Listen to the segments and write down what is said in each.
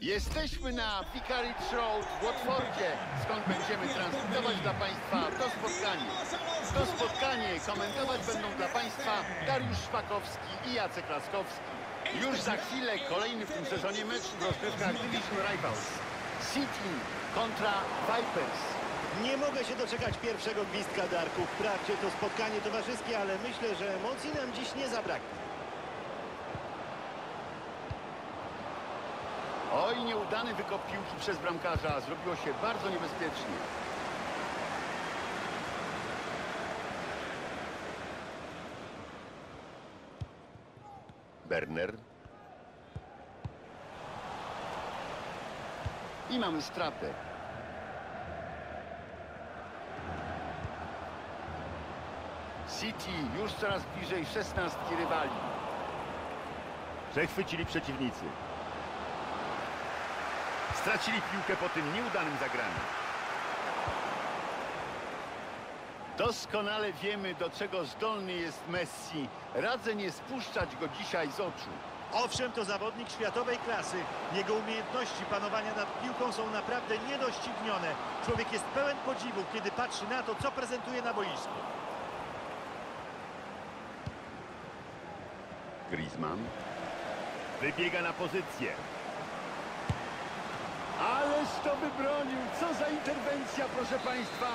Jesteśmy na Vicarage Road w Watfordzie, skąd będziemy transmitować dla Państwa to spotkanie. To spotkanie komentować będą dla Państwa Dariusz Szpakowski i Jacek Laskowski. Już za chwilę kolejny w tym sezonie mecz w rozgrywkach Division Rivals. City kontra Vipers. Nie mogę się doczekać pierwszego gwizdka Darku. Wprawdzie to spotkanie towarzyskie, ale myślę, że emocji nam dziś nie zabraknie. Oj, nieudany wykop piłki przez bramkarza. Zrobiło się bardzo niebezpiecznie. Berner. I mamy stratę. City już coraz bliżej szesnastki rywali. Przechwycili przeciwnicy. Stracili piłkę po tym nieudanym zagraniu. Doskonale wiemy, do czego zdolny jest Messi. Radzę nie spuszczać go dzisiaj z oczu. Owszem, to zawodnik światowej klasy. Jego umiejętności panowania nad piłką są naprawdę niedoścignione. Człowiek jest pełen podziwu, kiedy patrzy na to, co prezentuje na boisku. Griezmann. Wybiega na pozycję. Ależ to wybronił! Co za interwencja, proszę Państwa!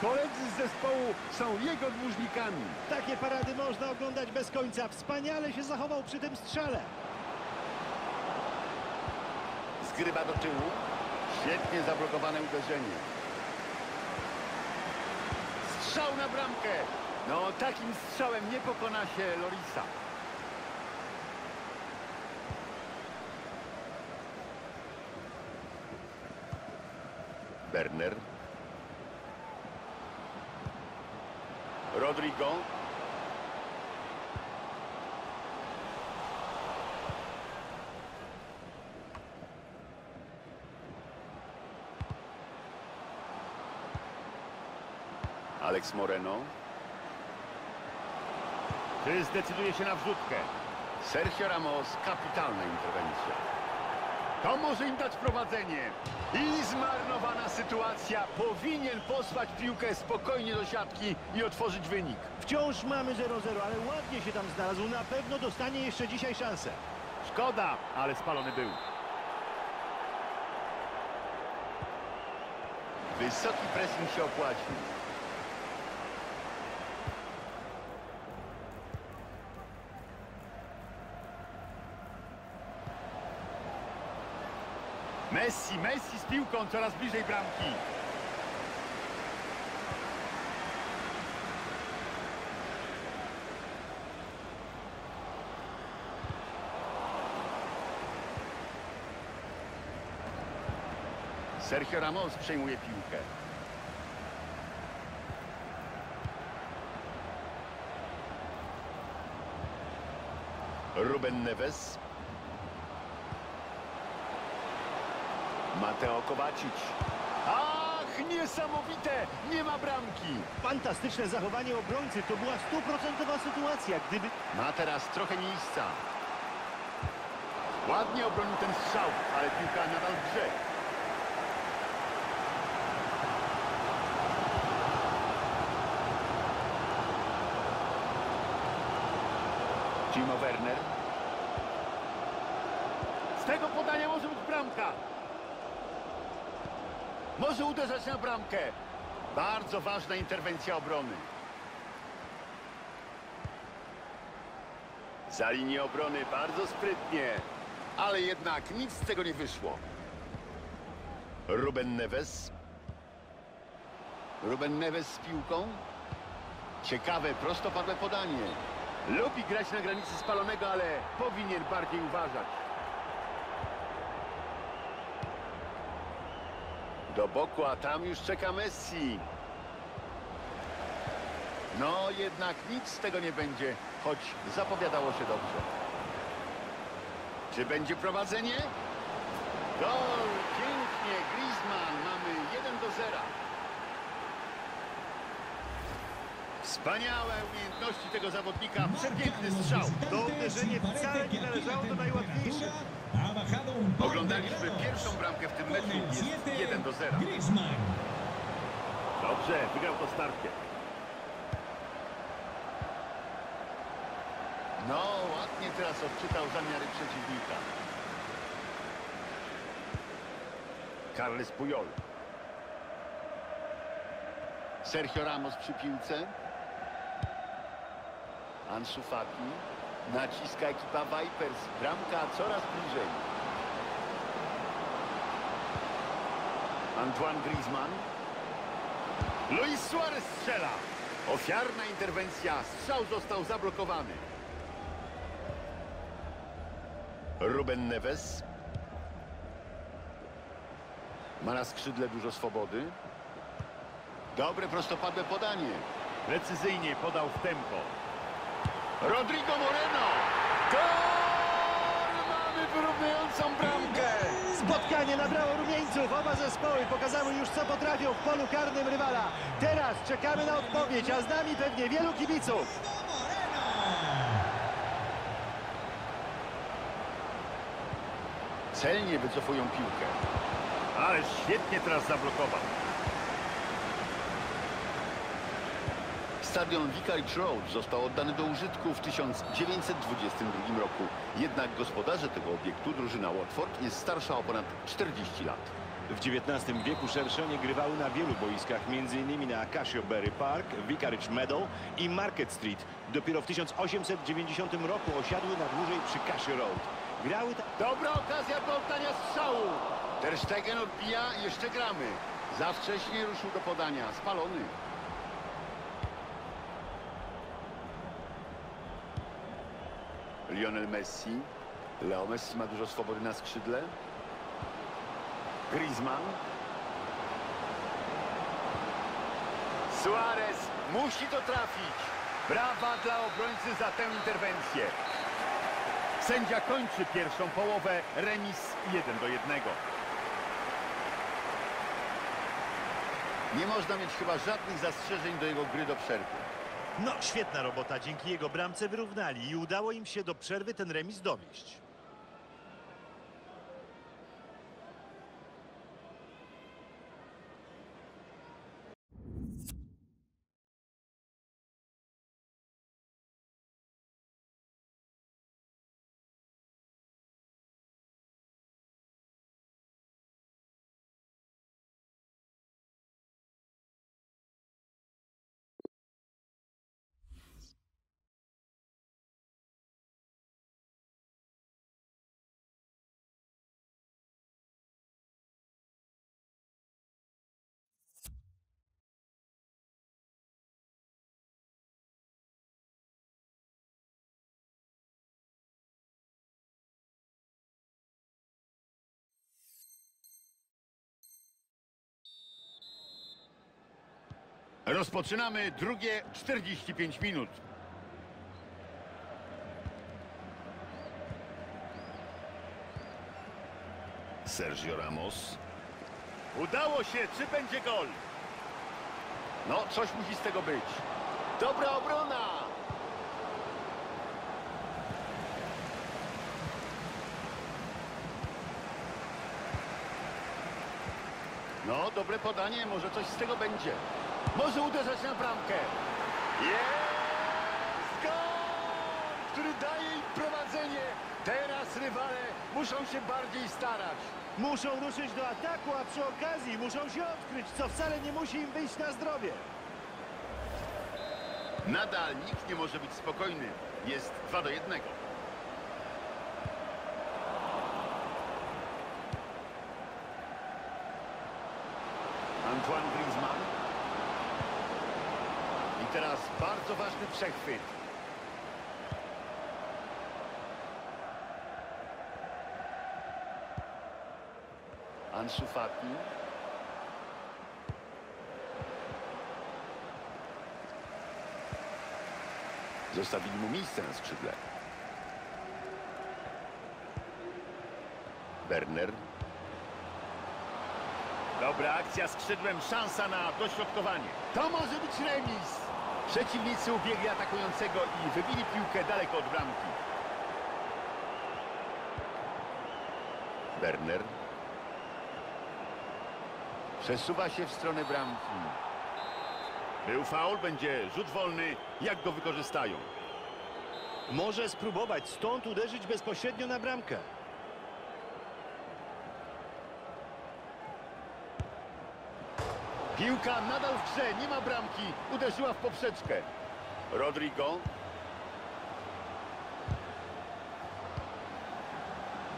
Koledzy z zespołu są jego dłużnikami. Takie parady można oglądać bez końca. Wspaniale się zachował przy tym strzale. Zgrywa do tyłu. Świetnie zablokowane uderzenie. Strzał na bramkę. No, takim strzałem nie pokona się Lorisa. Berner. Rodrigo. Alex Moreno. Czy zdecyduje się na wrzutkę? Sergio Ramos, kapitalna interwencja. To może im dać prowadzenie. I zmarnowana sytuacja. Powinien posłać piłkę spokojnie do siatki i otworzyć wynik. Wciąż mamy 0-0, ale ładnie się tam znalazł. Na pewno dostanie jeszcze dzisiaj szansę. Szkoda, ale spalony był. Wysoki pressing się opłacił. Messi, Messi z piłką coraz bliżej bramki. Sergio Ramos przejmuje piłkę. Ruben Neves. Mateo Kovacic. Ach, niesamowite! Nie ma bramki. Fantastyczne zachowanie obrońcy. To była stuprocentowa sytuacja. Gdyby... Ma teraz trochę miejsca. Ładnie obronił ten strzał, ale piłka nadal grze. Timo Werner. Z tego podania może być bramka. Może uderzać na bramkę. Bardzo ważna interwencja obrony. Za linię obrony bardzo sprytnie, ale jednak nic z tego nie wyszło. Ruben Neves. Ruben Neves z piłką. Ciekawe, prostopadłe podanie. Lubi grać na granicy spalonego, ale powinien bardziej uważać. Do boku, a tam już czeka Messi. No, jednak nic z tego nie będzie, choć zapowiadało się dobrze. Czy będzie prowadzenie? Gol! Pięknie, Griezmann. Mamy 1 do 0. Wspaniałe umiejętności tego zawodnika. Przepiękny strzał. To uderzenie wcale nie należało do najłatwiejszych. Oglądaliśmy pierwszą bramkę w tym meczu. Jest 1 do 0. Griezmann. Dobrze, wygrał to starcie. No, ładnie teraz odczytał zamiary przeciwnika. Carles Puyol. Sergio Ramos przy piłce. Ansu Fati. Naciska ekipa Vipers. Bramka coraz bliżej. Antoine Griezmann. Luis Suarez strzela. Ofiarna interwencja. Strzał został zablokowany. Ruben Neves. Ma na skrzydle dużo swobody. Dobre prostopadłe podanie. Precyzyjnie podał w tempo. Rodrigo Moreno. Gol! Mamy wyrównującą bramkę. Spotkanie nabrało rumieńców. Oba zespoły pokazały już, co potrafią w polu karnym rywala. Teraz czekamy na odpowiedź, a z nami pewnie wielu kibiców. Celnie wycofują piłkę. Ale świetnie teraz zablokował. Stadion Vicarage Road został oddany do użytku w 1922 roku. Jednak gospodarze tego obiektu, drużyna Watford, jest starsza o ponad 40 lat. W XIX wieku szerszenie grywały na wielu boiskach, m.in. na Casio Berry Park, Vicarage Meadow i Market Street. Dopiero w 1890 roku osiadły na dłużej przy Casio Road. Grały tam... Dobra okazja do oddania strzału. Ter Stegen odbija, jeszcze gramy. Za wcześnie ruszył do podania, spalony. Lionel Messi. Leo Messi ma dużo swobody na skrzydle. Griezmann. Suarez musi to trafić. Brawa dla obrońcy za tę interwencję. Sędzia kończy pierwszą połowę. Remis 1 do 1. Nie można mieć chyba żadnych zastrzeżeń do jego gry do przerwy. No, świetna robota. Dzięki jego bramce wyrównali i udało im się do przerwy ten remis dowieść. Rozpoczynamy drugie 45 minut. Sergio Ramos. Udało się, czy będzie gol? No, coś musi z tego być. Dobra obrona! No, dobre podanie, może coś z tego będzie. Może uderzać na bramkę. Jest gol, który daje im prowadzenie. Teraz rywale muszą się bardziej starać. Muszą ruszyć do ataku, a przy okazji muszą się odkryć, co wcale nie musi im wyjść na zdrowie. Nadal nikt nie może być spokojny. Jest 2 do 1. Antoine Griezmann. Teraz bardzo ważny przechwyt. Ansu Fati. Zostawili mu miejsce na skrzydle. Werner. Dobra akcja skrzydłem, szansa na dośrodkowanie. To może być remis. Przeciwnicy ubiegli atakującego i wybili piłkę daleko od bramki. Werner. Przesuwa się w stronę bramki. Był faul, będzie rzut wolny. Jak go wykorzystają? Może spróbować stąd uderzyć bezpośrednio na bramkę. Piłka nadal w grze, nie ma bramki. Uderzyła w poprzeczkę. Rodrigo.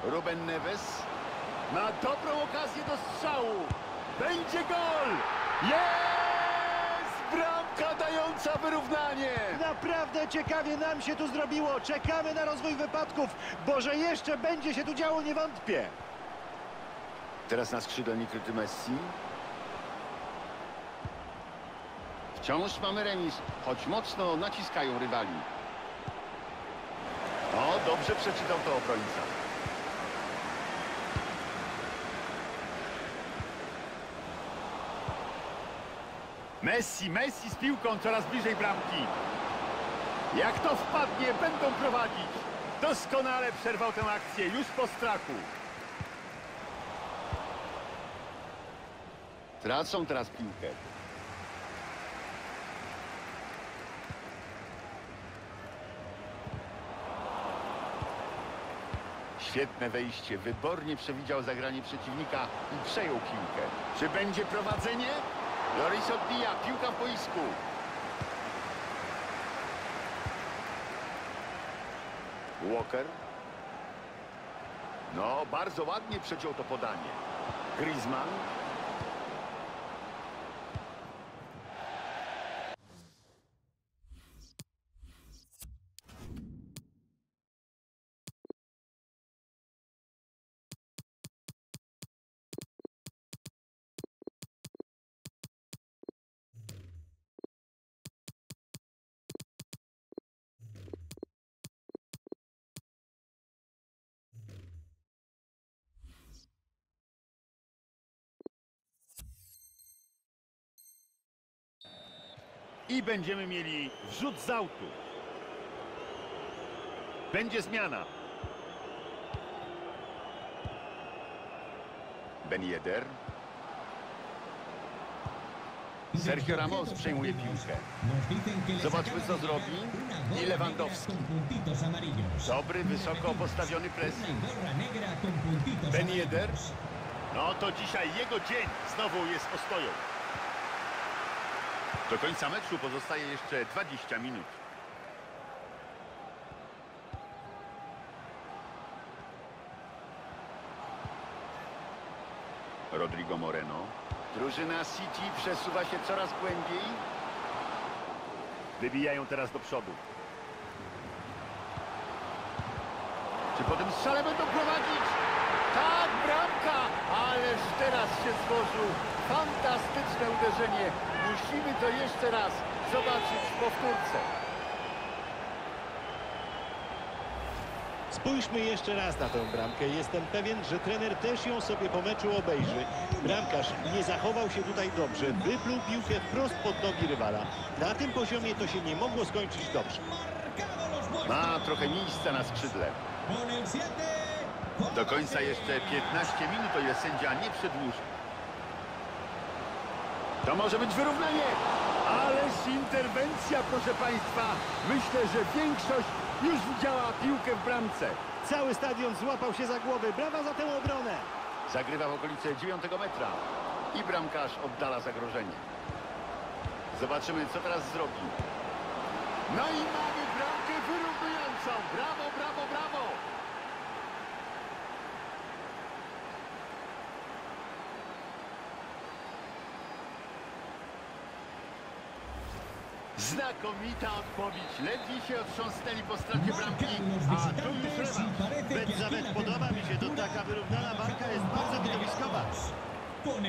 Ruben Neves. Ma dobrą okazję do strzału. Będzie gol! Jest! Bramka dająca wyrównanie! Naprawdę ciekawie nam się tu zrobiło. Czekamy na rozwój wypadków, bo że jeszcze będzie się tu działo, nie wątpię. Teraz na skrzydle niekryty Messi. Wciąż mamy remis, choć mocno naciskają rywali. O, dobrze przeczytał to obrońca. Messi, Messi z piłką coraz bliżej bramki. Jak to wpadnie, będą prowadzić. Doskonale przerwał tę akcję już po strachu. Tracą teraz piłkę. Świetne wejście. Wybornie przewidział zagranie przeciwnika i przejął piłkę. Czy będzie prowadzenie? Loris odbija. Piłka w boisku. Walker. No, bardzo ładnie przeciął to podanie. Griezmann. I będziemy mieli wrzut z autu. Będzie zmiana. Ben Yedder. Sergio Ramos przejmuje piłkę. Zobaczmy, co zrobi. I Lewandowski. Dobry, wysoko postawiony pressing. Ben Yedder. No to dzisiaj jego dzień znowu jest ostoją. Do końca meczu pozostaje jeszcze 20 minut. Rodrigo Moreno. Drużyna City przesuwa się coraz głębiej. Wybijają teraz do przodu. Czy po tym strzale będą prowadzić? Tak, bramka! Ależ teraz się złożył. Fantastyczne uderzenie. Musimy to jeszcze raz zobaczyć w powtórce. Spójrzmy jeszcze raz na tę bramkę. Jestem pewien, że trener też ją sobie po meczu obejrzy. Bramkarz nie zachował się tutaj dobrze. Wypluł piłkę wprost pod nogi rywala. Na tym poziomie to się nie mogło skończyć dobrze. Ma trochę miejsca na skrzydle. Do końca jeszcze 15 minut, o ile sędzia nie przedłuży. To może być wyrównanie. Ależ interwencja, proszę Państwa. Myślę, że większość już widziała piłkę w bramce. Cały stadion złapał się za głowy. Brawa za tę obronę. Zagrywa w okolice 9 metra. I bramkarz oddala zagrożenie. Zobaczymy, co teraz zrobi. No i mamy bramkę wyrównującą. Brawo, brawo, brawo. Znakomita odpowiedź. Ledwie się otrząsnęli po stracie bramki, a tu już rewanż. Podoba mi się. To taka wyrównana walka jest bardzo widowiskowa.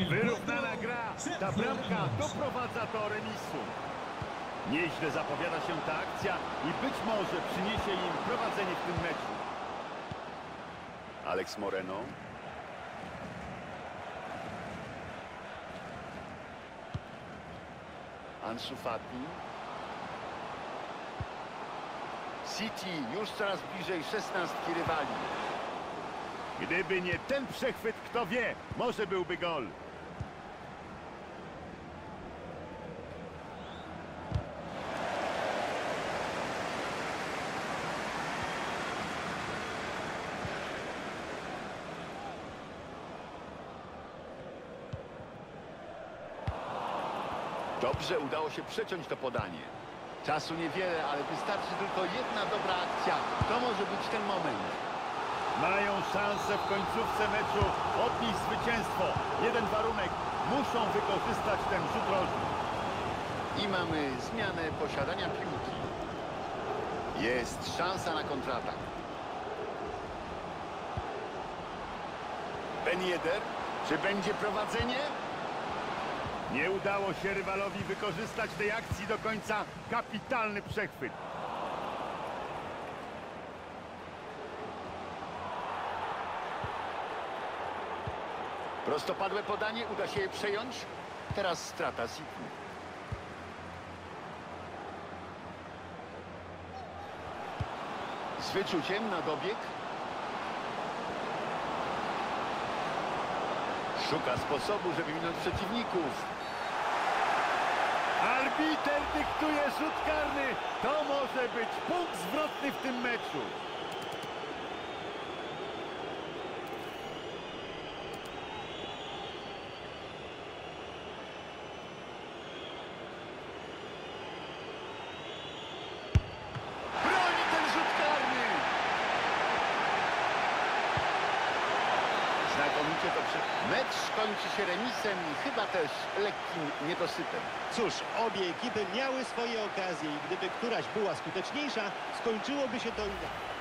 Wyrównana gra. Ta bramka doprowadza do remisu. Nieźle zapowiada się ta akcja i być może przyniesie im prowadzenie w tym meczu. Alex Moreno. Ansu Fati. City już coraz bliżej szesnastki rywali. Gdyby nie ten przechwyt, kto wie, może byłby gol. Dobrze udało się przeciąć to podanie. Czasu niewiele, ale wystarczy tylko jedna dobra akcja. To może być ten moment. Mają szansę w końcówce meczu odnieść zwycięstwo. Jeden warunek. Muszą wykorzystać ten rzut rożny. I mamy zmianę posiadania piłki. Jest szansa na kontratak. Ben Yedder. Czy będzie prowadzenie? Nie udało się rywalowi wykorzystać tej akcji do końca. Kapitalny przechwyt. Prostopadłe podanie, uda się je przejąć. Teraz strata City. Z wyczuciem na dobieg. Szuka sposobu, żeby minąć przeciwników. Arbiter dyktuje rzut karny. To może być punkt zwrotny w tym meczu. Broni ten rzut karny! Znakomicie to przy... Mecz kończy się remisem i chyba też lekkim niedosytem. Cóż, obie ekipy miały swoje okazje i gdyby któraś była skuteczniejsza, skończyłoby się to inaczej.